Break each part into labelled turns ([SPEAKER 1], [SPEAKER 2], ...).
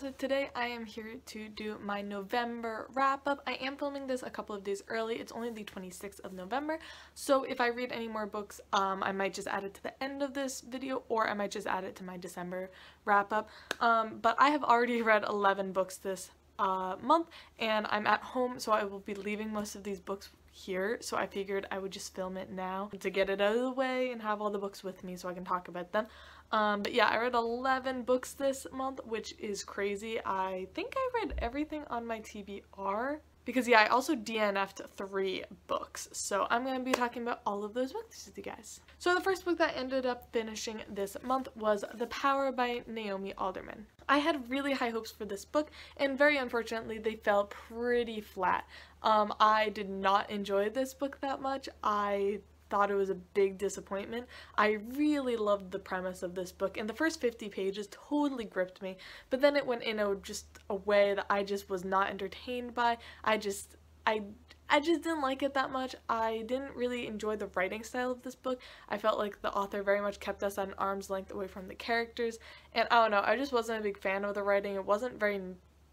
[SPEAKER 1] So today I am here to do my November wrap up. I am filming this a couple of days early. It's only the 26th of November. So if I read any more books, um, I might just add it to the end of this video or I might just add it to my December wrap up. Um, but I have already read 11 books this uh, month and I'm at home so I will be leaving most of these books here so I figured I would just film it now to get it out of the way and have all the books with me so I can talk about them. Um, but yeah, I read 11 books this month, which is crazy. I think I read everything on my TBR. Because yeah, I also DNF'd three books, so I'm going to be talking about all of those books with you guys. So the first book that ended up finishing this month was The Power by Naomi Alderman. I had really high hopes for this book, and very unfortunately they fell pretty flat. Um, I did not enjoy this book that much. I thought it was a big disappointment. I really loved the premise of this book and the first 50 pages totally gripped me but then it went in a just a way that I just was not entertained by. I just I I just didn't like it that much. I didn't really enjoy the writing style of this book. I felt like the author very much kept us at an arm's length away from the characters and I don't know, I just wasn't a big fan of the writing. It wasn't very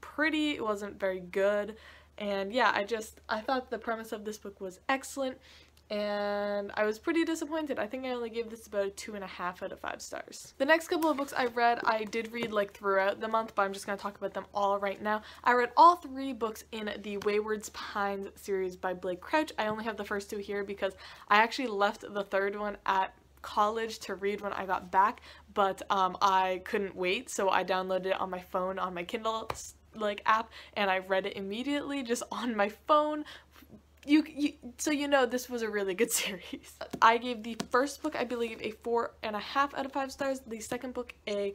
[SPEAKER 1] pretty, it wasn't very good and yeah, I just I thought the premise of this book was excellent and I was pretty disappointed. I think I only gave this about two and a half out of five stars. The next couple of books I read, I did read like throughout the month, but I'm just going to talk about them all right now. I read all three books in the Wayward Pines series by Blake Crouch. I only have the first two here because I actually left the third one at college to read when I got back, but um, I couldn't wait, so I downloaded it on my phone on my Kindle like app and I read it immediately just on my phone you, you, so you know this was a really good series. I gave the first book, I believe, a four and a half out of five stars, the second book a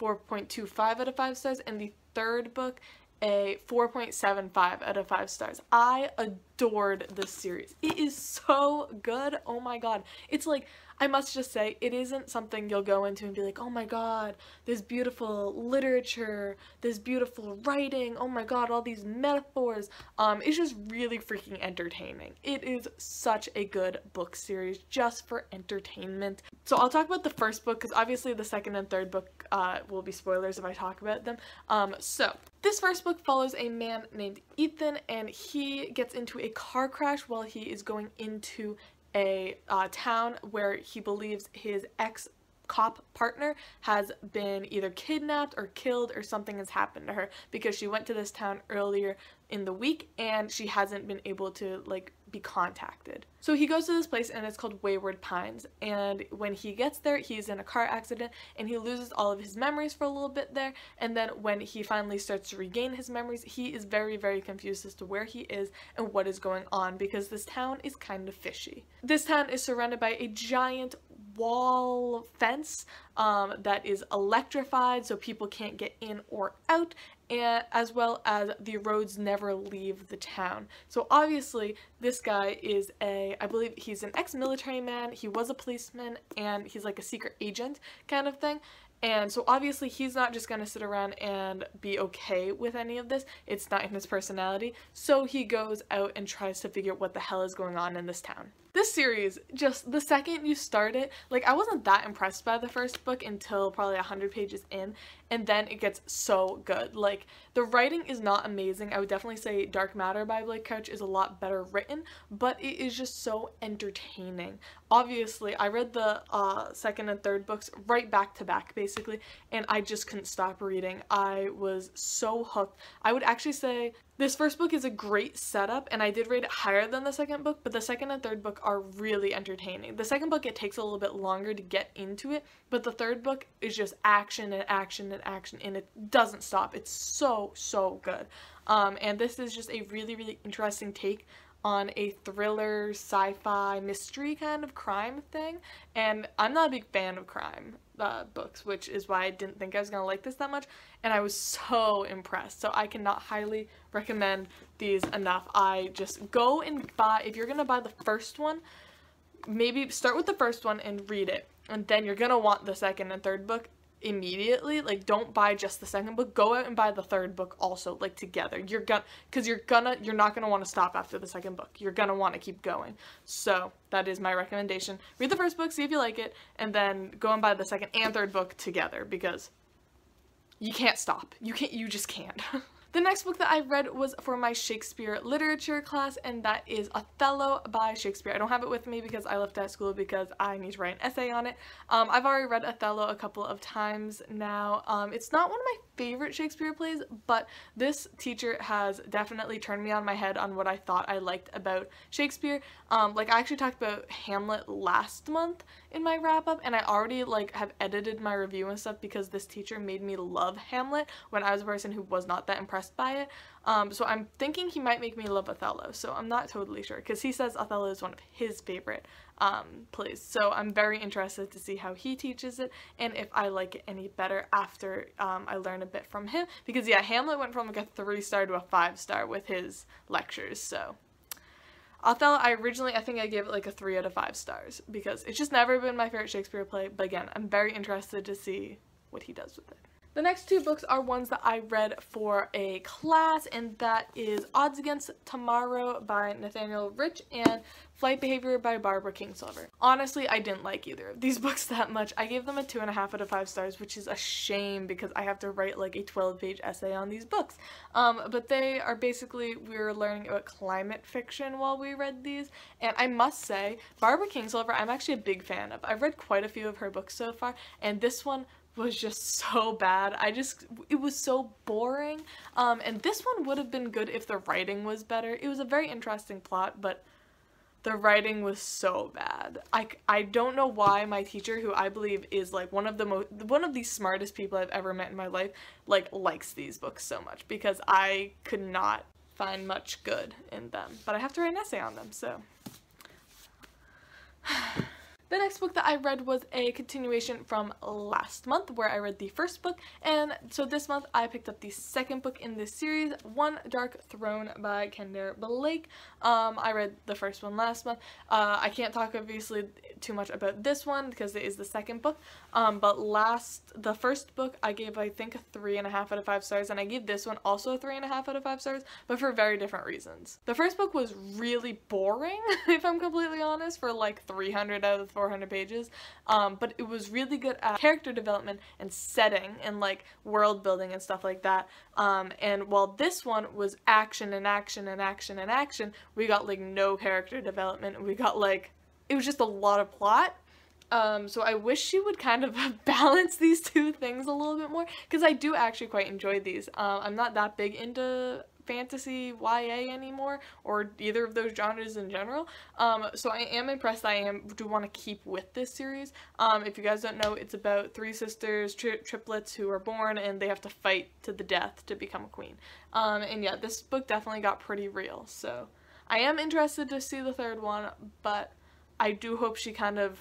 [SPEAKER 1] 4.25 out of five stars, and the third book a 4.75 out of 5 stars. I adored this series. It is so good. Oh my god. It's like I must just say, it isn't something you'll go into and be like, oh my god, this beautiful literature, this beautiful writing, oh my god, all these metaphors. Um, it's just really freaking entertaining. It is such a good book series just for entertainment. So I'll talk about the first book because obviously the second and third book uh, will be spoilers if I talk about them. Um, so this first book follows a man named Ethan and he gets into a car crash while he is going into a uh, town where he believes his ex cop partner has been either kidnapped or killed or something has happened to her because she went to this town earlier in the week and she hasn't been able to like be contacted. So he goes to this place and it's called Wayward Pines and when he gets there he's in a car accident and he loses all of his memories for a little bit there and then when he finally starts to regain his memories he is very very confused as to where he is and what is going on because this town is kind of fishy. This town is surrounded by a giant wall fence um, that is electrified so people can't get in or out and as well as the roads never leave the town. So obviously this guy is a, I believe he's an ex-military man, he was a policeman, and he's like a secret agent kind of thing. And so obviously he's not just to sit around and be okay with any of this. It's not in his personality. So he goes out and tries to figure out what the hell is going on in this town. This series, just the second you start it, like I wasn't that impressed by the first book until probably 100 pages in, and then it gets so good. Like, the writing is not amazing. I would definitely say Dark Matter by Blake Crouch is a lot better written, but it is just so entertaining. Obviously, I read the uh, second and third books right back to back, basically, and I just couldn't stop reading. I was so hooked. I would actually say this first book is a great setup and I did rate it higher than the second book, but the second and third book are really entertaining. The second book, it takes a little bit longer to get into it, but the third book is just action and action and action and it doesn't stop. It's so, so good. Um, and this is just a really, really interesting take on a thriller, sci-fi, mystery kind of crime thing, and I'm not a big fan of crime uh, books, which is why I didn't think I was going to like this that much, and I was so impressed. So I cannot highly recommend these enough. I just go and buy, if you're going to buy the first one, maybe start with the first one and read it, and then you're going to want the second and third book, immediately like don't buy just the second book. Go out and buy the third book also like together. You're gonna because you're gonna you're not gonna want to stop after the second book. You're gonna want to keep going. So that is my recommendation. Read the first book see if you like it and then go and buy the second and third book together because you can't stop. You can't, you just can't. The next book that I read was for my Shakespeare literature class and that is Othello by Shakespeare. I don't have it with me because I left at school because I need to write an essay on it. Um, I've already read Othello a couple of times now. Um, it's not one of my favorite Shakespeare plays, but this teacher has definitely turned me on my head on what I thought I liked about Shakespeare. Um, like I actually talked about Hamlet last month in my wrap up and I already like have edited my review and stuff because this teacher made me love Hamlet when I was a person who was not that impressed by it. Um, so I'm thinking he might make me love Othello, so I'm not totally sure because he says Othello is one of his favorite um, plays. So I'm very interested to see how he teaches it and if I like it any better after um, I learn a bit from him because yeah, Hamlet went from like a three star to a five star with his lectures, so Othello, I originally, I think I gave it like a 3 out of 5 stars because it's just never been my favorite Shakespeare play, but again, I'm very interested to see what he does with it. The next two books are ones that I read for a class, and that is Odds Against Tomorrow by Nathaniel Rich and Flight Behavior by Barbara Kingsolver. Honestly, I didn't like either of these books that much. I gave them a two and a half out of five stars, which is a shame because I have to write like a 12 page essay on these books. Um, but they are basically, we were learning about climate fiction while we read these, and I must say, Barbara Kingsolver, I'm actually a big fan of. I've read quite a few of her books so far, and this one was just so bad. I just, it was so boring. Um, and this one would have been good if the writing was better. It was a very interesting plot, but the writing was so bad. I, I don't know why my teacher, who I believe is like one of the most, one of the smartest people I've ever met in my life, like likes these books so much because I could not find much good in them. But I have to write an essay on them, so. The next book that I read was a continuation from last month where I read the first book and so this month I picked up the second book in this series, One Dark Throne by Kendare Blake. Um, I read the first one last month. Uh, I can't talk obviously too much about this one because it is the second book um, but last, the first book I gave I think a three and a half out of five stars and I gave this one also a three and a half out of five stars but for very different reasons. The first book was really boring if I'm completely honest for like 300 out of 400 pages. Um, but it was really good at character development and setting and like world building and stuff like that. Um, and while this one was action and action and action and action we got like no character development. We got like it was just a lot of plot. Um, so I wish she would kind of balance these two things a little bit more because I do actually quite enjoy these. Um, I'm not that big into fantasy YA anymore or either of those genres in general. Um, so I am impressed I am do want to keep with this series. Um, if you guys don't know, it's about three sisters, tri triplets who are born and they have to fight to the death to become a queen. Um, and yeah, this book definitely got pretty real. So I am interested to see the third one, but I do hope she kind of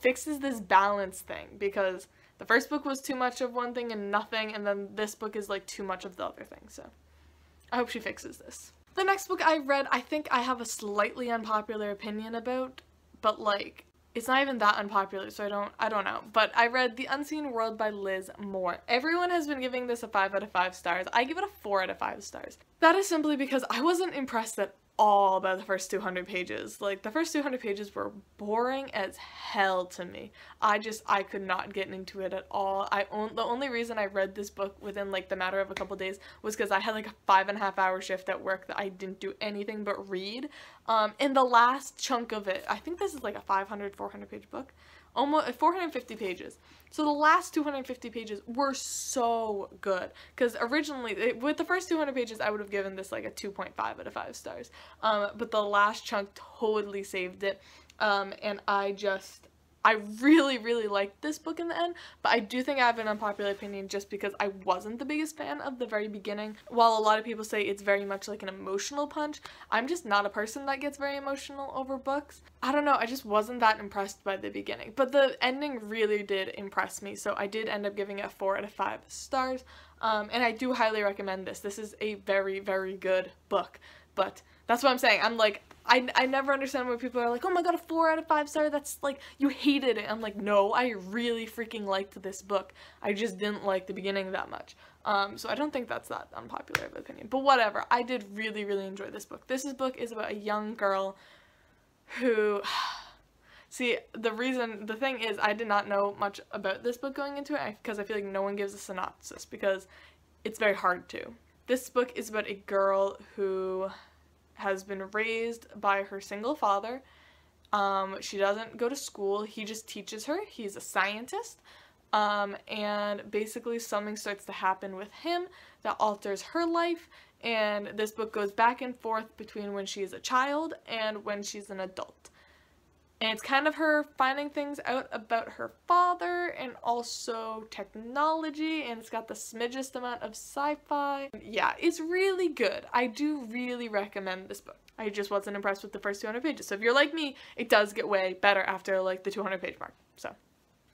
[SPEAKER 1] fixes this balance thing because the first book was too much of one thing and nothing and then this book is like too much of the other thing so I hope she fixes this. The next book I read I think I have a slightly unpopular opinion about but like it's not even that unpopular so I don't I don't know but I read The Unseen World by Liz Moore. Everyone has been giving this a 5 out of 5 stars. I give it a 4 out of 5 stars. That is simply because I wasn't impressed at all about the first 200 pages. Like the first 200 pages were boring as hell to me. I just I could not get into it at all. I on, the only reason I read this book within like the matter of a couple days was because I had like a five and a half hour shift at work that I didn't do anything but read. Um, and the last chunk of it, I think this is like a 500 400 page book almost 450 pages. So the last 250 pages were so good because originally it, with the first 200 pages I would have given this like a 2.5 out of 5 stars. Um, but the last chunk totally saved it. Um, and I just I really, really liked this book in the end, but I do think I have an unpopular opinion just because I wasn't the biggest fan of the very beginning. While a lot of people say it's very much like an emotional punch, I'm just not a person that gets very emotional over books. I don't know, I just wasn't that impressed by the beginning, but the ending really did impress me, so I did end up giving it 4 out of 5 stars, um, and I do highly recommend this. This is a very, very good book, but that's what I'm saying. I'm like, I, I never understand when people are like, oh my god, a 4 out of 5 star, that's like, you hated it. I'm like, no, I really freaking liked this book. I just didn't like the beginning that much. Um, so I don't think that's that unpopular of an opinion. But whatever, I did really, really enjoy this book. This book is about a young girl who See, the reason, the thing is, I did not know much about this book going into it because I feel like no one gives a synopsis because it's very hard to. This book is about a girl who has been raised by her single father. Um, she doesn't go to school, he just teaches her. He's a scientist. Um, and basically, something starts to happen with him that alters her life. And this book goes back and forth between when she is a child and when she's an adult. And it's kind of her finding things out about her father and also technology, and it's got the smidgest amount of sci-fi. Yeah, it's really good. I do really recommend this book. I just wasn't impressed with the first 200 pages. So if you're like me, it does get way better after like the 200 page mark. So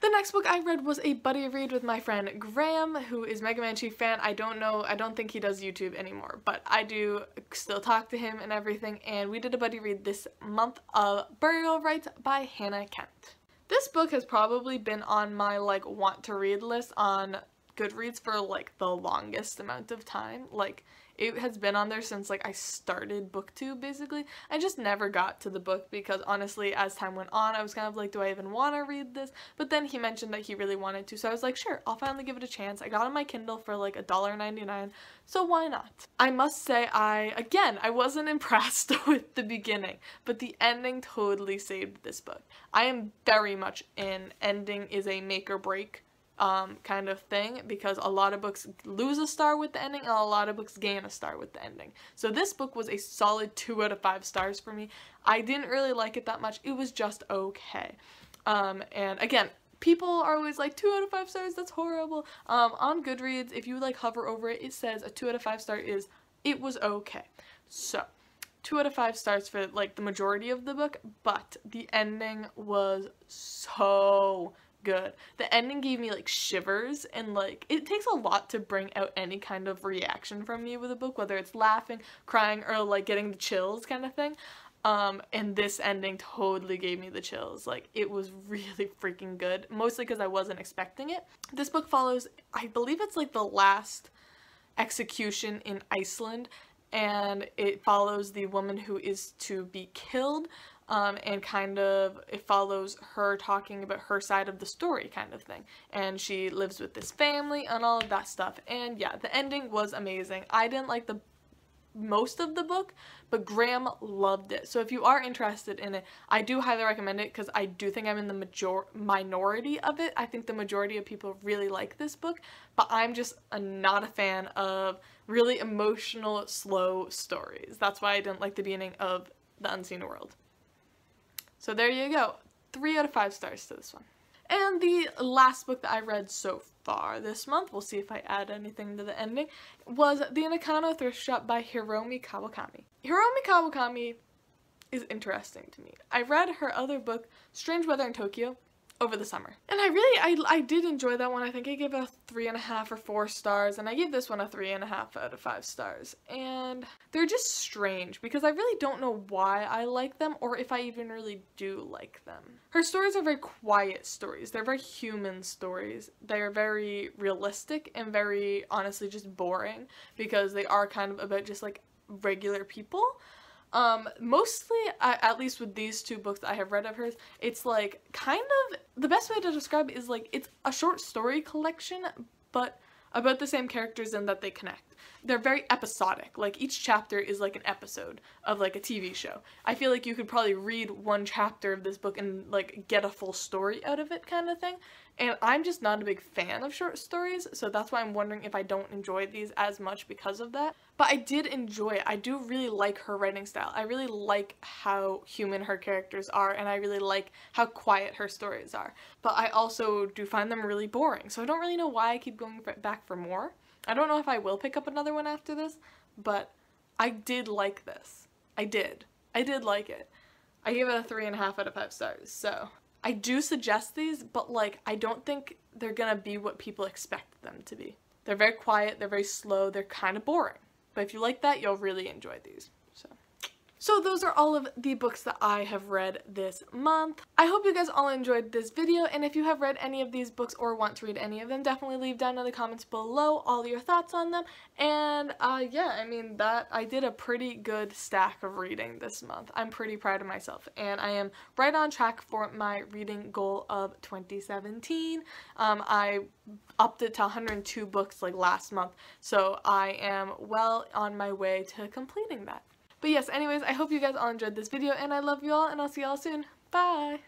[SPEAKER 1] the next book I read was a buddy read with my friend Graham, who is Mega Man fan. I don't know, I don't think he does YouTube anymore, but I do still talk to him and everything, and we did a buddy read this month of Burial Rites by Hannah Kent. This book has probably been on my like want to read list on Goodreads for like the longest amount of time. Like it has been on there since like I started booktube basically. I just never got to the book because honestly as time went on I was kind of like do I even want to read this? But then he mentioned that he really wanted to so I was like sure I'll finally give it a chance. I got on my Kindle for like a dollar ninety nine so why not? I must say I again I wasn't impressed with the beginning but the ending totally saved this book. I am very much in ending is a make or break um, kind of thing because a lot of books lose a star with the ending and a lot of books gain a star with the ending. So this book was a solid 2 out of 5 stars for me. I didn't really like it that much. It was just okay. Um, and again, people are always like 2 out of 5 stars, that's horrible. Um, on Goodreads, if you like hover over it, it says a 2 out of 5 star is it was okay. So, 2 out of 5 stars for like the majority of the book, but the ending was so good. The ending gave me like shivers and like it takes a lot to bring out any kind of reaction from you with a book, whether it's laughing, crying, or like getting the chills kind of thing. Um, and this ending totally gave me the chills. Like, it was really freaking good, mostly because I wasn't expecting it. This book follows, I believe it's like the last execution in Iceland, and it follows the woman who is to be killed um, and kind of it follows her talking about her side of the story kind of thing. And she lives with this family and all of that stuff. And yeah the ending was amazing. I didn't like the most of the book but Graham loved it. So if you are interested in it I do highly recommend it because I do think I'm in the major minority of it. I think the majority of people really like this book but I'm just a, not a fan of really emotional slow stories. That's why I didn't like the beginning of The Unseen World so there you go. Three out of five stars to this one. And the last book that I read so far this month, we'll see if I add anything to the ending, was The Nakano Thrift Shop by Hiromi Kawakami. Hiromi Kawakami is interesting to me. I read her other book, Strange Weather in Tokyo, over the summer. And I really, I, I did enjoy that one. I think I gave it a three and a half or four stars, and I gave this one a three and a half out of five stars. And they're just strange because I really don't know why I like them or if I even really do like them. Her stories are very quiet stories. They're very human stories. They are very realistic and very honestly just boring because they are kind of about just like regular people. Um, mostly, at least with these two books I have read of hers, it's like kind of the best way to describe it is like it's a short story collection, but about the same characters and that they connect. They're very episodic. Like each chapter is like an episode of like a TV show. I feel like you could probably read one chapter of this book and like get a full story out of it kind of thing. And I'm just not a big fan of short stories, so that's why I'm wondering if I don't enjoy these as much because of that. But I did enjoy it. I do really like her writing style. I really like how human her characters are, and I really like how quiet her stories are. But I also do find them really boring, so I don't really know why I keep going back for more. I don't know if I will pick up another one after this, but I did like this. I did. I did like it. I gave it a three and a half out of five stars, so I do suggest these, but like I don't think they're gonna be what people expect them to be. They're very quiet, they're very slow, they're kind of boring. But if you like that, you'll really enjoy these. So, those are all of the books that I have read this month. I hope you guys all enjoyed this video and if you have read any of these books or want to read any of them definitely leave down in the comments below all your thoughts on them and uh, yeah I mean that I did a pretty good stack of reading this month. I'm pretty proud of myself and I am right on track for my reading goal of 2017. Um, I upped it to 102 books like last month so I am well on my way to completing that. But yes, anyways, I hope you guys all enjoyed this video and I love you all and I'll see y'all soon. Bye!